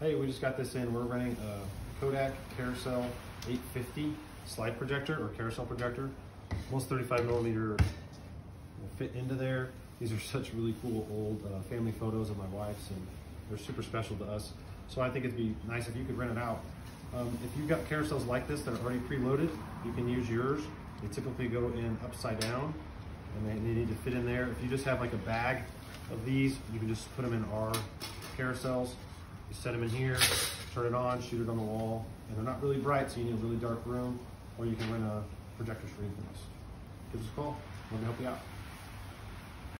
Hey, we just got this in. We're running a Kodak Carousel 850 slide projector or carousel projector. Most 35 millimeter will fit into there. These are such really cool old uh, family photos of my wife's and they're super special to us. So I think it'd be nice if you could rent it out. Um, if you've got carousels like this that are already preloaded, you can use yours. They typically go in upside down and they, they need to fit in there. If you just have like a bag of these, you can just put them in our carousels. You set them in here, turn it on, shoot it on the wall, and they're not really bright, so you need a really dark room, or you can rent a projector screen from us. Give us a call. Let me help you out.